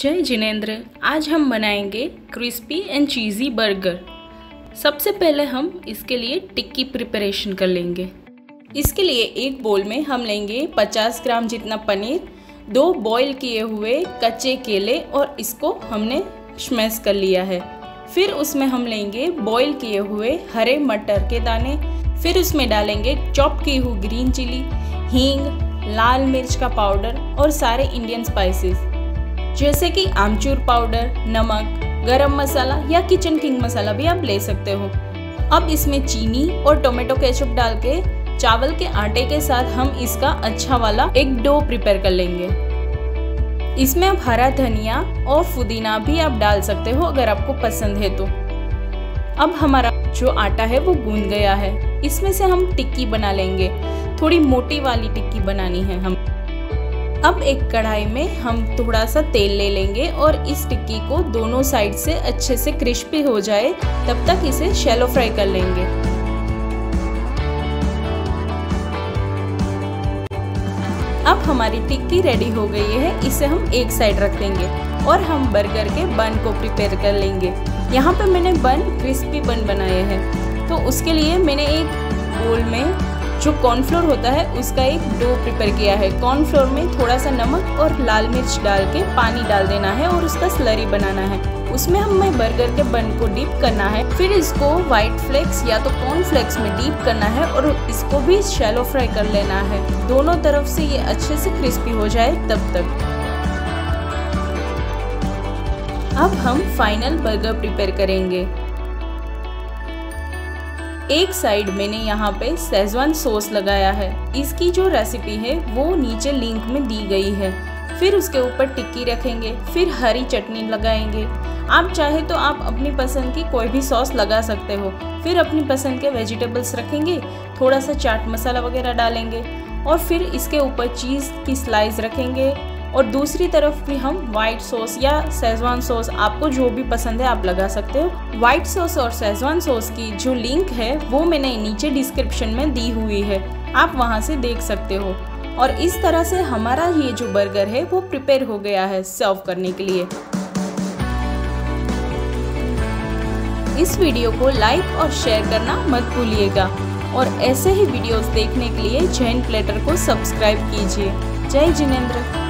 जय जिनेंद्र आज हम बनाएँगे क्रिस्पी एंड चीज़ी बर्गर सबसे पहले हम इसके लिए टिक्की प्रिपरेशन कर लेंगे। इसके लिए एक बोल में हम लेंगे 50 ग्राम जितना पनीर, दो बॉईल किए हुए कच्चे केले और इसको हमने स्मैश कर लिया है। फिर उसमें हम लेंगे बॉईल किए हुए हरे मटर के दाने। फिर उसमें डालेंगे चॉप की हुई ग्रीन चिली हींग, लाल मिर्च का पाउडर और सारे इंडियन स्पाइसेस जैसे कि आमचूर पाउडर, नमक, गरम मसाला या किचन किंग मसाला भी आप ले सकते हो। अब इसमें चीनी और टोमेटो केचप डाल के, चावल के आटे के साथ हम इसका अच्छा वाला एक डो प्रिपेयर कर लेंगे। इसमें आप हरा धनिया और पुदीना भी आप डाल सकते हो अगर आपको पसंद है तो। अब हमारा जो आटा है वो गूंद गया है। इसमें से हम टिक्की बना लेंगे। थोड़ी मोटी वाली टिक्की बनानी है हम। अब एक कढ़ाई में हम थोड़ा सा तेल ले लेंगे और इस टिक्की को दोनों साइड से अच्छे से क्रिस्पी हो जाए, तब तक इसे शैलो फ्राई कर लेंगे। अब हमारी टिक्की रेडी हो गई है, इसे हम एक साइड रख देंगे और हम बर्गर के बन को प्रिपेयर कर लेंगे। यहाँ पे मैंने बन क्रिस्पी बन बनाए हैं तो उसके लिए मैंने एक बोल में जो कॉर्नफ्लोर होता है, उसका एक डो प्रिपेयर किया है। कॉर्नफ्लोर में थोड़ा सा नमक और लाल मिर्च डाल के पानी डाल देना है और उसका स्लरी बनाना है। उसमें हमें बर्गर के बन को डीप करना है। फिर इसको व्हाइट फ्लेक्स या तो कॉर्न फ्लेक्स में डीप करना है और इसको भी शैलो फ्राई कर लेना है। दोनों तरफ़ से ये अच्छे से क्रिस्पी हो जाए तब तक। अब हम फाइनल बर्गर प्रिपेयर करेंगे। एक साइड मैंने यहाँ पे सेजवान सॉस लगाया है। इसकी जो रेसिपी है, वो नीचे लिंक में दी गई है। फिर उसके ऊपर टिक्की रखेंगे, फिर हरी चटनी लगाएँगे। आप चाहे तो आप अपनी पसंद की कोई भी सॉस लगा सकते हो। फिर अपनी पसंद के वेजिटेबल्स रखेंगे, थोड़ा सा चाट मसाला वगैरह डालेंगे। और फिर इसके ऊपर चीज़ की स्लाइस रखेंगे। और दूसरी तरफ़ भी हम व्हाइट सॉस या सेजवान सॉस आपको जो भी पसंद है आप लगा सकते हो। व्हाइट सॉस और सेजवान सॉस की जो लिंक है, वो मैंने नीचे डिस्क्रिप्शन में दी हुई है। आप वहाँ से देख सकते हो। और इस तरह से हमारा ये जो बर्गर है, वो प्रिपेयर हो गया है सर्व करने के लिए। इस वीडियो को लाइक और शेयर करना मत भूलिएगा। और ऐसे ही वीडियोस देखने के लिए जैन प्लेटर को सब्सक्राइब कीजिए। जय जिनेन्द्र।